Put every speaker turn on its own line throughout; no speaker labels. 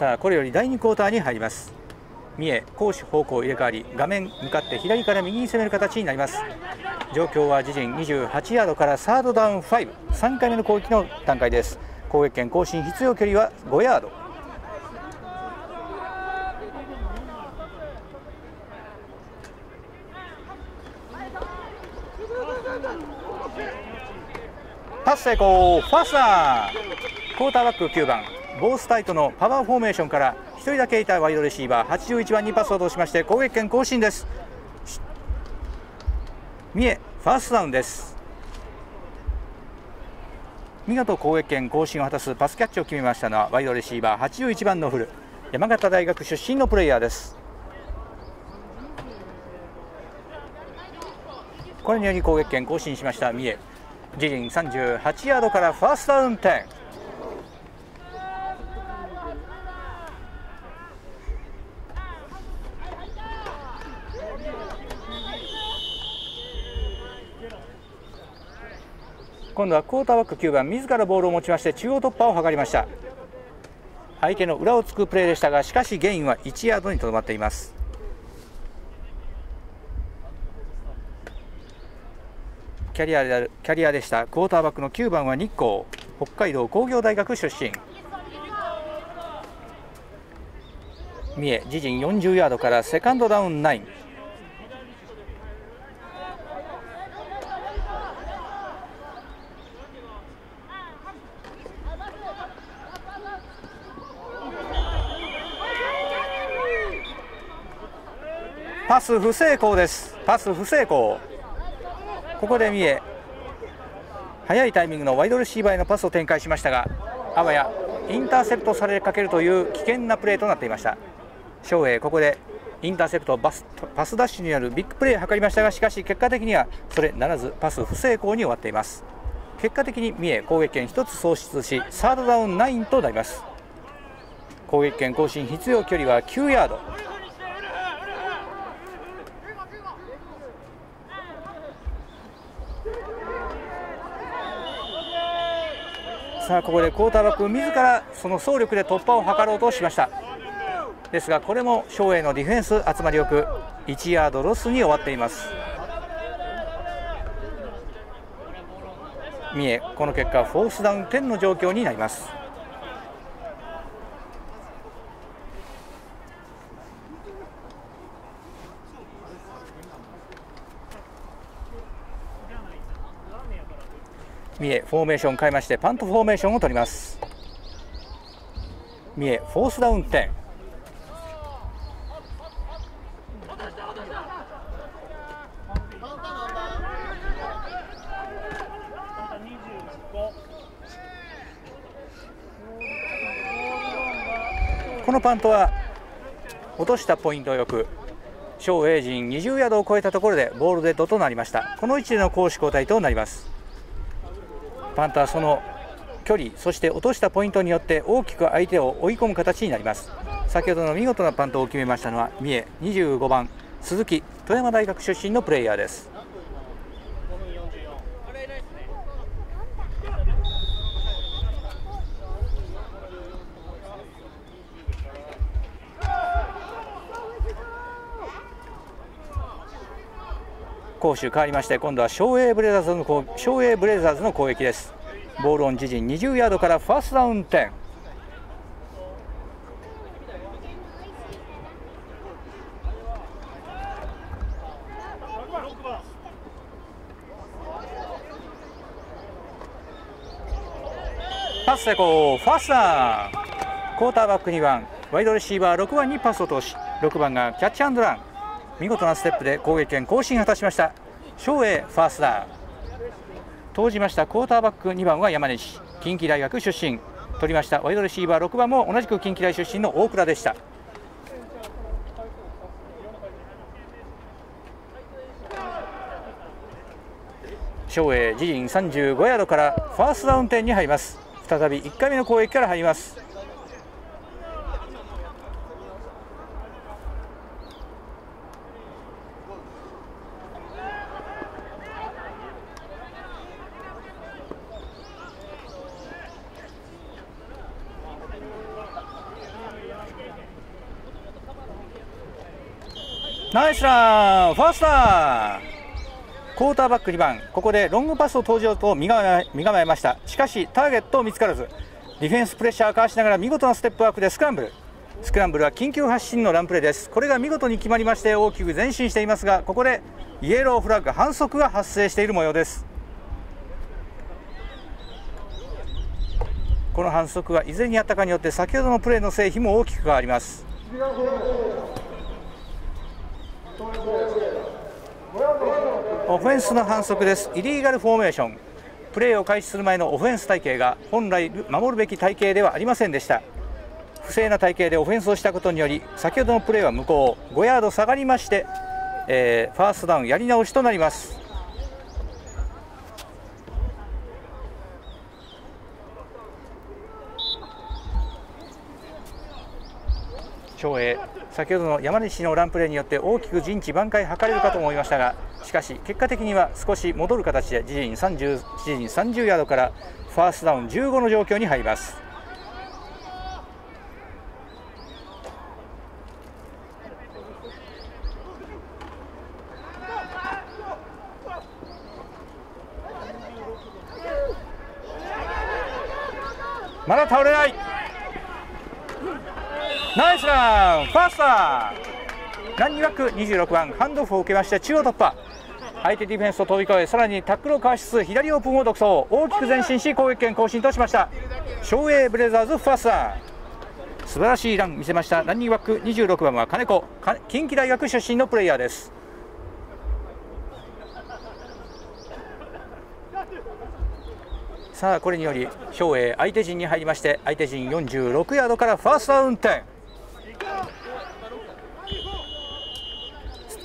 さあこれより第2クォーターに入ります。三重攻守方向入れ替わり画面向かって左から右に攻める形になります。状況は自陣28ヤードからサードダウン53回目の攻撃の段階です。攻撃権更新必要距離は5ヤード。パス成功ファースタークォーターバック9番。ボースタイトのパワーフォーメーションから1人だけいたワイドレシーバー81番にパスを通しまして攻撃権更新です。三重ファーストダウンです。見事攻撃権更新を果たすパスキャッチを決めましたのはワイドレシーバー81番のフル山形大学出身のプレイヤーです。これにより攻撃権更新しました三重。自陣38ヤードからファーストダウン10今度はクォーターバック9番自らボールを持ちまして中央突破を図りました。相手の裏をつくプレーでしたがしかしゲインは1ヤードにとどまっています。キャリアであるキャリアでした。クォーターバックの9番は日光北海道工業大学出身。三重自陣40ヤードからセカンドダウン9パス不成功です。パス不成功。ここで三重。早いタイミングのワイドレシーバーへのパスを展開しましたがあわやインターセプトされかけるという危険なプレーとなっていました。翔英ここでインターセプトバスパスダッシュによるビッグプレーを図りましたがしかし結果的にはそれならずパス不成功に終わっています。結果的に三重攻撃権1つ喪失しサードダウン9となります。攻撃権更新必要距離は9ヤード。さあここでクォーターバック自らその総力で突破を図ろうとしました。ですがこれも翔英のディフェンス集まりよく1ヤードロスに終わっています。三重この結果フォースダウン10の状況になります。三重フォーメーション変えましてパントフォーメーションを取ります。三重フォースダウン10このパントは落としたポイントよく小英陣20ヤードを超えたところでボールデッドとなりました。この位置での攻守交代となります。パンタはその距離そして落としたポイントによって大きく相手を追い込む形になります。先ほどの見事なパントを決めましたのは三重25番鈴木富山大学出身のプレイヤーです。攻守変わりまして今度は昭栄ブレザーズの攻昭栄ブレザーズの攻撃です。ボールオン自陣20ヤードからファーストダウン10パス成功ファーストダウン。クォーターバック2番。ワイドレシーバー6番にパスを通し6番がキャッチアンドラン。見事なステップで攻撃権更新を果たしました。翔英ファーストダウン。投じましたクォーターバック2番は山西。近畿大学出身。取りましたワイドレシーバー6番も同じく近畿大出身の大倉でした。翔英自陣35ヤードからファーストダウン点に入ります。再び1回目の攻撃から入ります。ナイスランファーストダウンクォーターバック2番。ここでロングパスを登場と見構えました。しかしターゲットを見つからずディフェンスプレッシャーをかわしながら見事なステップワークでスクランブル。スクランブルは緊急発進のランプレーです。これが見事に決まりまして大きく前進していますがここでイエローフラッグ反則が発生している模様です。この反則がいずれにあったかによって先ほどのプレーの成否も大きく変わります。オフェンスの反則です。イリーガルフォーメーション。プレーを開始する前のオフェンス体系が本来守るべき体系ではありませんでした。不正な体系でオフェンスをしたことにより先ほどのプレーは無効。5ヤード下がりまして、えー、ファーストダウンやり直しとなります。長英。先ほどの山西のランプレーによって大きく陣地挽回図れるかと思いましたがしかし結果的には少し戻る形で自陣 30, 自陣30ヤードからファーストダウン15の状況に入ります。まだ倒れない。ナイスランファースターランニ枠26番ハンドオフを受けまして中央突破。相手ディフェンスを飛び越えさらにタックルをかわしつつ左オープンを独走。大きく前進し攻撃権更新としました。昭栄ブレザーズファースター素晴らしいラン見せました。ランニングバック26番は金子。近畿大学出身のプレイヤーです。さあこれにより昭栄相手陣に入りまして相手陣46ヤードからファーストダウン。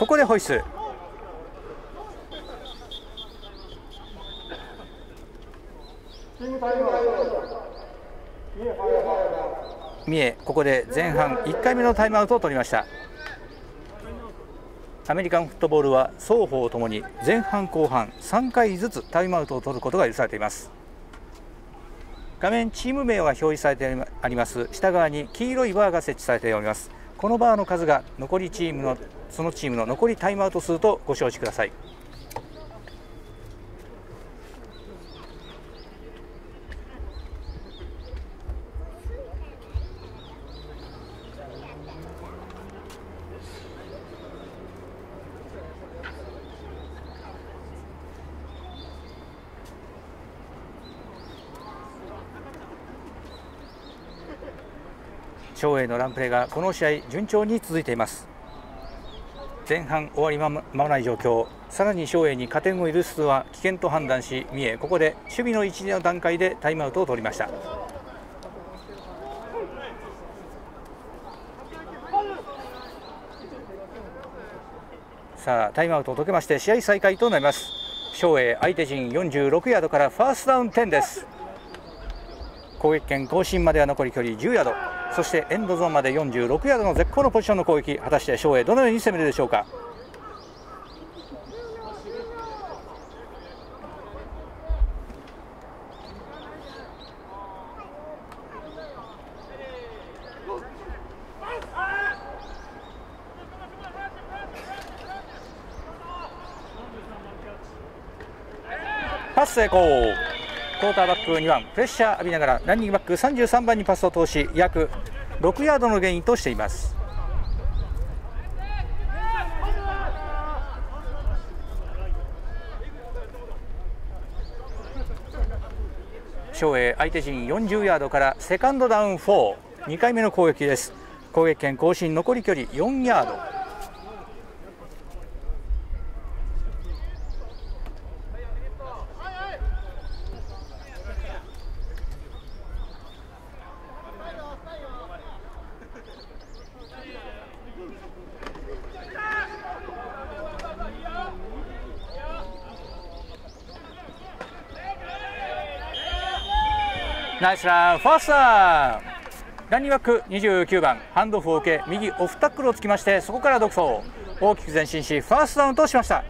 ここでホイッスル。三重ここで前半1回目のタイムアウトを取りました。アメリカンフットボールは双方ともに前半後半3回ずつタイムアウトを取ることが許されています。画面チーム名が表示されてあります。下側に黄色いバーが設置されております。このバーの数が残りチームのそのチームの残りタイムアウト数とご承知ください。長英のランプレーがこの試合順調に続いています前半終わりまもない状況。さらに照英に加点を許すは危険と判断し三重ここで守備の一時の段階でタイムアウトを取りました。さあタイムアウトを解けまして試合再開となります。照英相手陣46ヤードからファーストダウン10です。攻撃権更新までは残り距離10ヤード。そしてエンドゾーンまで46ヤードの絶好のポジションの攻撃。果たして翔英どのように攻めるでしょうか？パス成功。クォーターバック2番プレッシャー浴びながらランニングバック33番にパスを通し約6ヤードのゲインとしています。翔英相手陣40ヤードからセカンドダウン42回目の攻撃です。攻撃権更新残り距離4ヤード。ナイスランファースター。ランニングバック29番。ハンドオフを受け右オフタックルをつきましてそこから独走。大きく前進しファーストダウンとしました。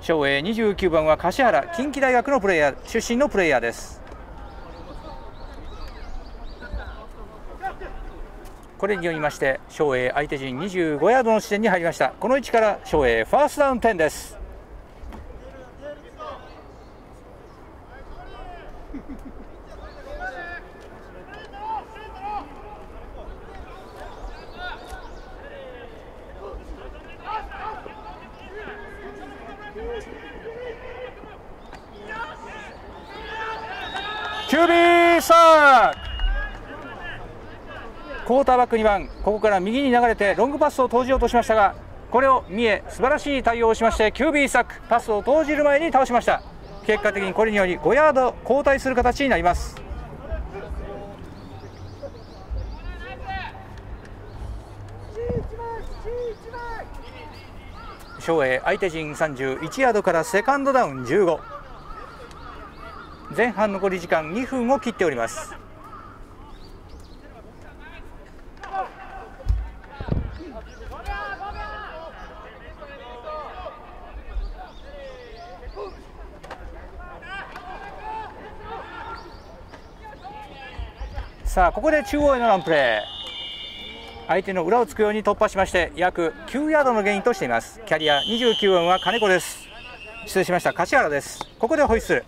昭栄29番は柏原近畿大学のプレイヤー出身のプレイヤーです。これによりまして翔英相手陣25ヤードの地点に入りました。この位置から翔英ファーストダウン10ですキュービーサークォーターバック2番ここから右に流れてロングパスを投じようとしましたがこれを見え素晴らしい対応をしましてキュービーサックパスを投じる前に倒しました。結果的にこれにより5ヤード後退する形になります。翔英相手陣31ヤードからセカンドダウン15前半残り時間2分を切っております。さあここで中央へのランプレー。相手の裏をつくように突破しまして約9ヤードのゲインとしています。キャリア29番は金子です。失礼しました。柏原です。ここでホイッスル。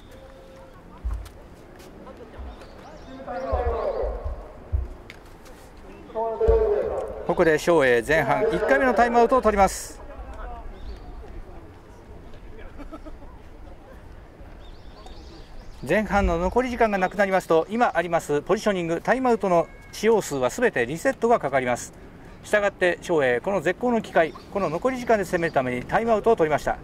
ここで翔英前半1回目のタイムアウトを取ります。前半の残り時間がなくなりますと今ありますポジショニングタイムアウトの使用数はすべてリセットがかかります。したがって翔英この絶好の機会この残り時間で攻めるためにタイムアウトを取りました。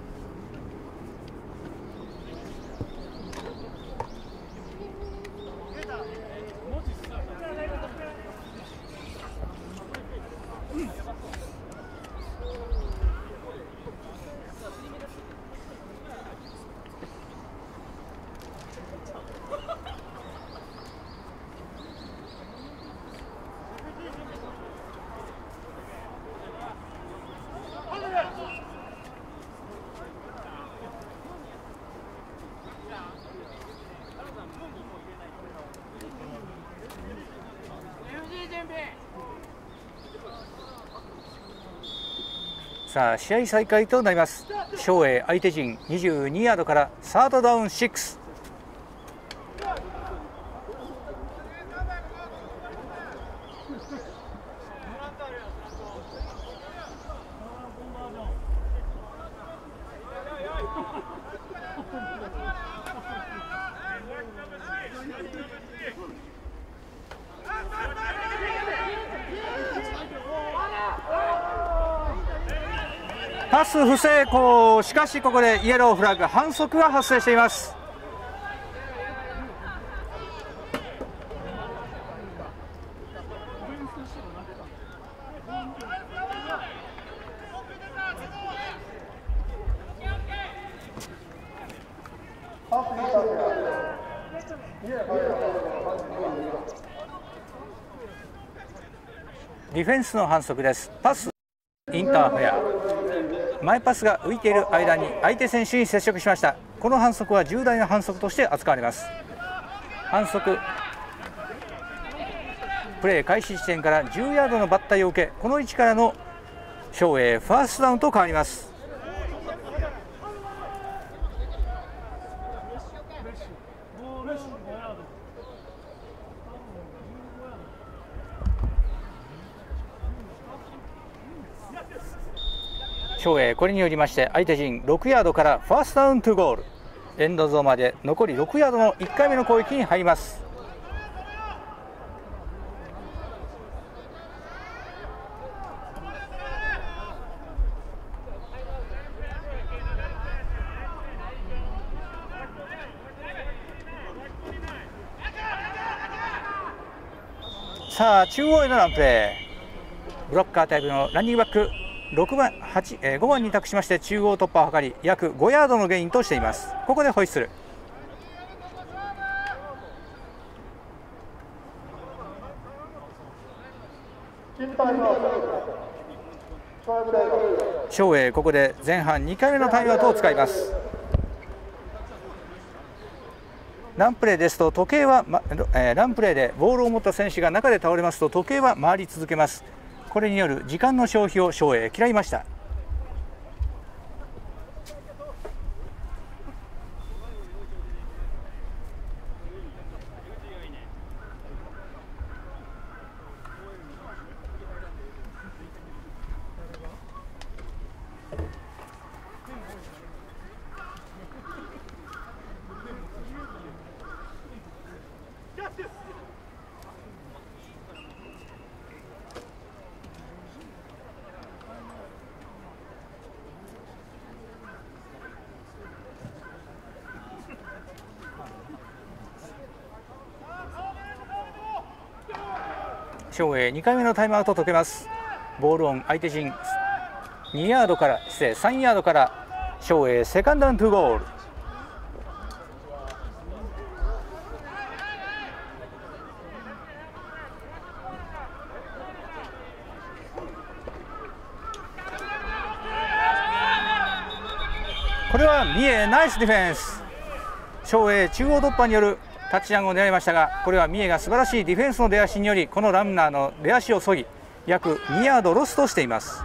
さあ試合再開となります。翔英相手陣22ヤードからサードダウン6パス不成功しかしここでイエローフラッグ反則が発生しています。ディフェンスの反則です。パスインターフェア。前パスが浮いている間に相手選手に接触しました。この反則は重大な反則として扱われます。反則プレー開始地点から10ヤードのバッターを受けこの位置からの翔英ファーストダウンと変わります。翔英これによりまして相手陣6ヤードからファーストダウントゥゴール。エンドゾーンまで残り6ヤードの1回目の攻撃に入ります。さあ中央へのランプレーブロッカータイプのランニングバック。6番8、えー、5番に託しまして中央突破を図り約5ヤードのゲインとしています。ここでホイッスル。翔英ここで前半2回目のタイムアウトを使います。ランプレーですと時計は、まえー、ランプレーでボールを持った選手が中で倒れますと時計は回り続けます。これによる時間の消費を省へ嫌いました。翔英2回目のタイムアウト解けます。ボールオン相手陣。2ヤードから失礼3ヤードから翔英セカンドアントゥゴール。これは三重ナイスディフェンス。翔英中央突破によるタッチダウンを狙いましたがこれは三重が素晴らしいディフェンスの出足によりこのランナーの出足を削ぎ約2ヤードロストしています。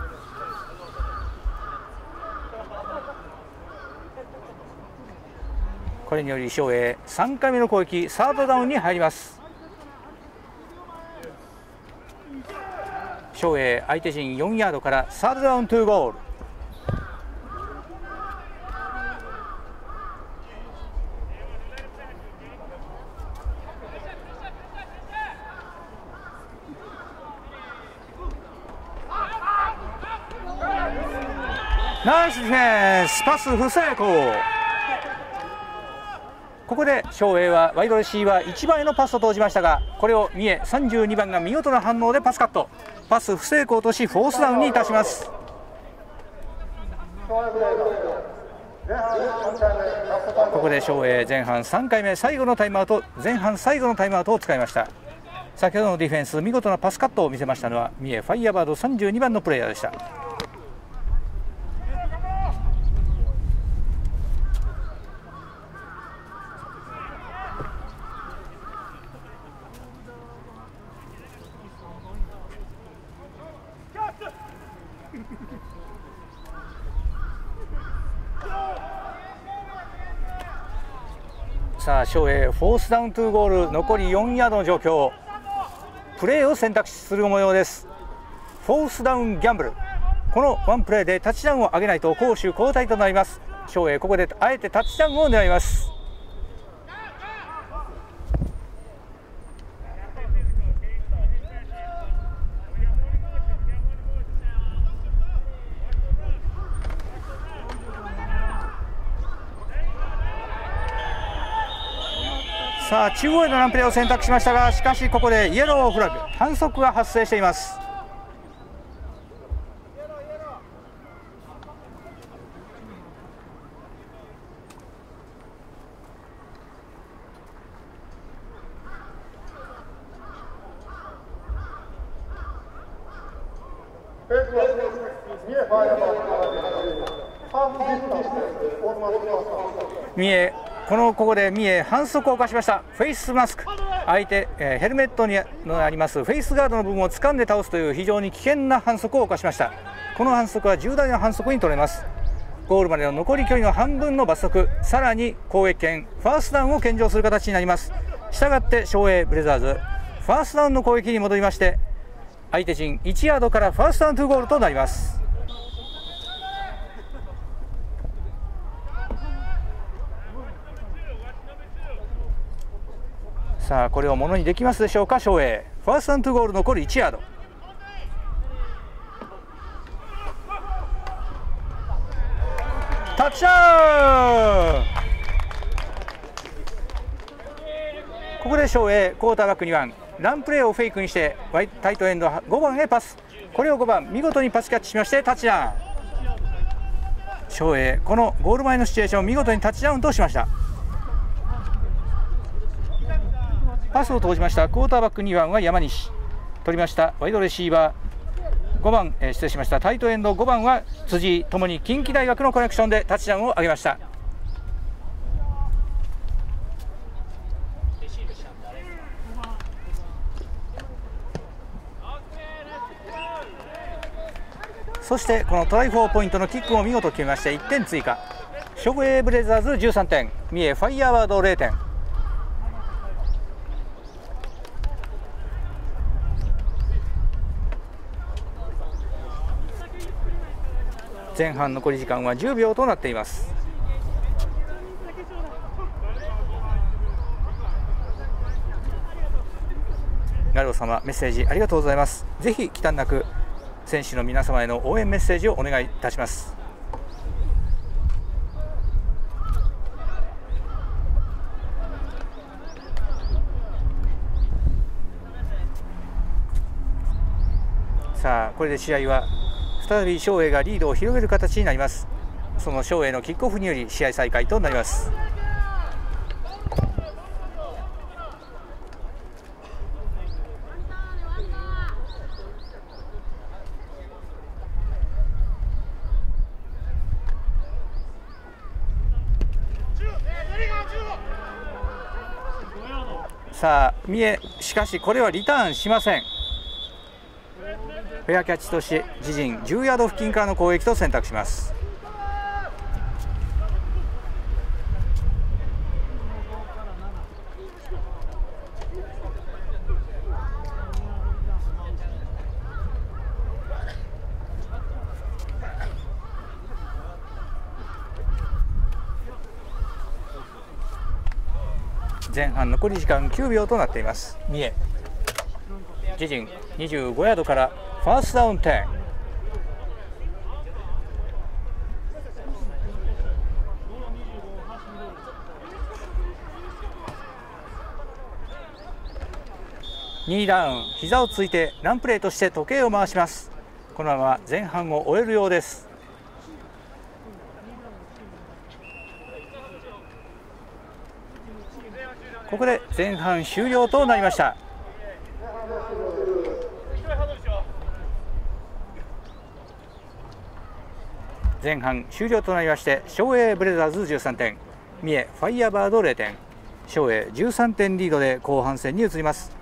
これにより翔英3回目の攻撃サードダウンに入ります。翔英相手陣4ヤードからサードダウントゥーゴール。ナイスディフェンスパス不成功。ここで翔英はワイドレシーバー1番へのパスを投じましたがこれを三重32番が見事な反応でパスカット。パス不成功としフォースダウンにいたします。ここで翔英前半3回目最後のタイムアウト前半最後のタイムアウトを使いました。先ほどのディフェンス見事なパスカットを見せましたのは三重ファイヤーバード32番のプレイヤーでした。さあ翔平フォースダウントゥーゴール残り4ヤードの状況。プレーを選択する模様です。フォースダウンギャンブル。このワンプレーでタッチダウンを上げないと攻守交代となります。翔平ここであえてタッチダウンを狙います。中央へのランプレーを選択しましたがしかしここでイエローフラグ反則が発生しています。三重こここで三重反則を犯しました。フェイスマスク。相手、えー、ヘルメットにのあります。フェイスガードの部分を掴んで倒すという非常に危険な反則を犯しました。この反則は重大な反則に取れます。ゴールまでの残り距離の半分の罰則。さらに攻撃権ファーストダウンを献上する形になります。したがって正英ブレイザーズ。ファーストダウンの攻撃に戻りまして相手陣1ヤードからファーストダウン2ゴールとなります。さあこれをものにできますでしょうか翔英。ファーストアントゥゴール残り1ヤード。タッチダウン。ここで翔英クォーターバック2番。ランプレーをフェイクにしてタイトエンド5番へパス。これを5番見事にパスキャッチしましてタッチダウン。翔英このゴール前のシチュエーションを見事にタッチダウンとしました。パスを通しました。クォーターバック2番は山西。取りました。ワイドレシーバー。5番、えー、失礼しました。タイトエンド。5番は辻井ともに近畿大学のコネクションでタッチダウンをげました。そしてこのトライ4ポイントのキックを見事決めまして1点追加。ショウエーブレザーズ13点。三重ファイヤーワード0点。前半残り時間は10秒となっています。ガロ様メッセージありがとうございます。ぜひ忌憚なく選手の皆様への応援メッセージをお願いいたします。さあこれで試合は再び翔英がリードを広げる形になります。その翔英のキックオフにより試合再開となります。さあ三重しかしこれはリターンしません。フェアキャッチとし自陣10ヤード付近からの攻撃と選択します。前半残り時間9秒となっています。三重。自陣25ヤードからファーストダウン102ダウン膝をついてランプレーとして時計を回します。このまま前半を終えるようです。ここで前半終了となりました。前半終了となりまして昭栄ブレザーズ13点三重ファイヤーバード0点昭栄13点リードで後半戦に移ります。